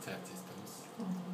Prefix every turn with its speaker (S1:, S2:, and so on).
S1: detect systems.
S2: Mhm.